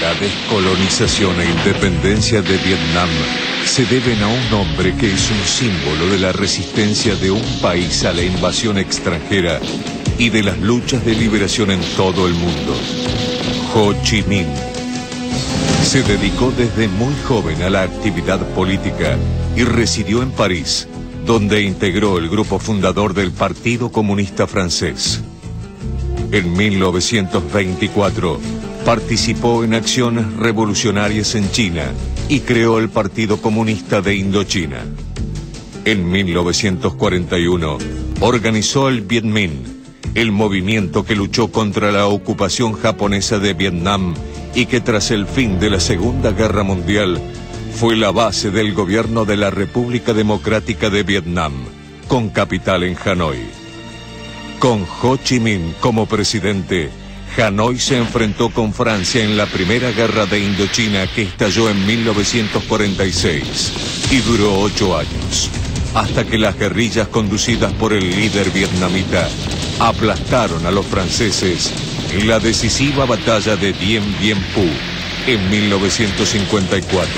La descolonización e independencia de Vietnam se deben a un hombre que es un símbolo de la resistencia de un país a la invasión extranjera y de las luchas de liberación en todo el mundo. Ho Chi Minh. Se dedicó desde muy joven a la actividad política y residió en París, donde integró el grupo fundador del Partido Comunista Francés. En 1924 participó en acciones revolucionarias en China y creó el Partido Comunista de Indochina. En 1941 organizó el Viet Minh, el movimiento que luchó contra la ocupación japonesa de Vietnam y que tras el fin de la Segunda Guerra Mundial fue la base del gobierno de la República Democrática de Vietnam, con capital en Hanoi. Con Ho Chi Minh como presidente, Hanoi se enfrentó con Francia en la Primera Guerra de Indochina que estalló en 1946 y duró ocho años, hasta que las guerrillas conducidas por el líder vietnamita aplastaron a los franceses en la decisiva batalla de Dien Bien Phu en 1954.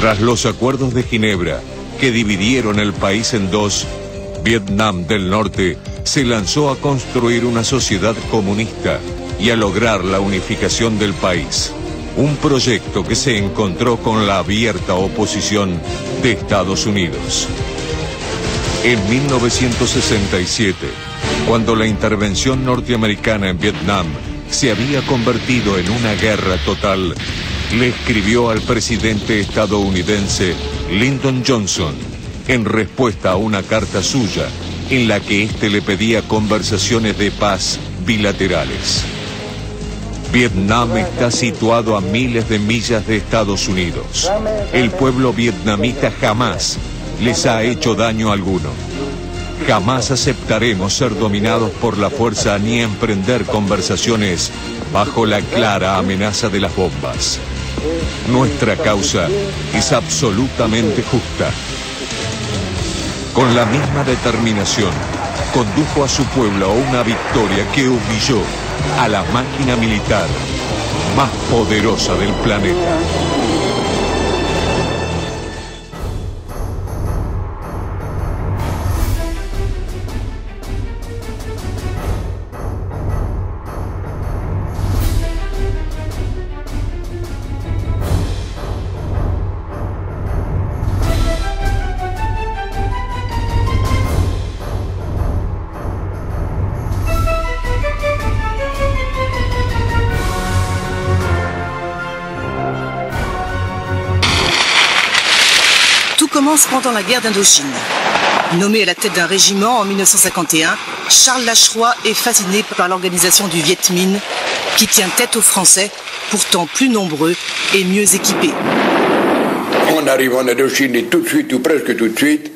Tras los acuerdos de Ginebra, que dividieron el país en dos, Vietnam del Norte se lanzó a construir una sociedad comunista y a lograr la unificación del país. Un proyecto que se encontró con la abierta oposición de Estados Unidos. En 1967, cuando la intervención norteamericana en Vietnam se había convertido en una guerra total, le escribió al presidente estadounidense Lyndon Johnson en respuesta a una carta suya en la que éste le pedía conversaciones de paz bilaterales. Vietnam está situado a miles de millas de Estados Unidos. El pueblo vietnamita jamás les ha hecho daño alguno. Jamás aceptaremos ser dominados por la fuerza ni emprender conversaciones bajo la clara amenaza de las bombas. Nuestra causa es absolutamente justa. Con la misma determinación, condujo a su pueblo a una victoria que humilló a la máquina militar más poderosa del planeta. Pendant la guerre d'Indochine. Nommé à la tête d'un régiment en 1951, Charles Lachroix est fasciné par l'organisation du Viet Minh, qui tient tête aux Français, pourtant plus nombreux et mieux équipés. En arrivant en Indochine, et tout de suite, ou presque tout de suite,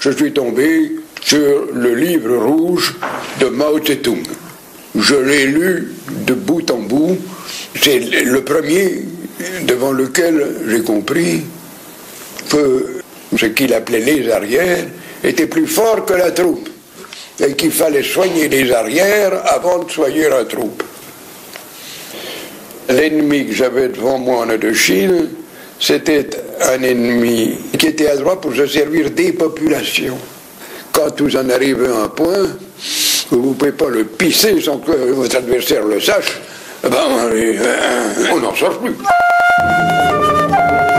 je suis tombé sur le livre rouge de Mao Tse-tung. Je l'ai lu de bout en bout. C'est le premier devant lequel j'ai compris que ce qu'il appelait les arrières, était plus fort que la troupe, et qu'il fallait soigner les arrières avant de soigner la troupe. L'ennemi que j'avais devant moi en Indochine, c'était un ennemi qui était à droite pour se servir des populations. Quand vous en arrivez à un point vous ne pouvez pas le pisser sans que votre adversaire le sache, ben, on n'en sort plus.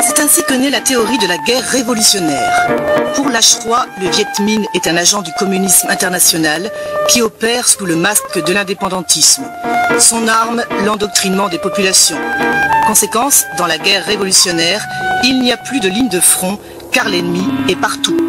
C'est ainsi que naît la théorie de la guerre révolutionnaire. Pour Lachroix, le Viet Minh est un agent du communisme international qui opère sous le masque de l'indépendantisme. Son arme, l'endoctrinement des populations. Conséquence, dans la guerre révolutionnaire, il n'y a plus de ligne de front car l'ennemi est partout.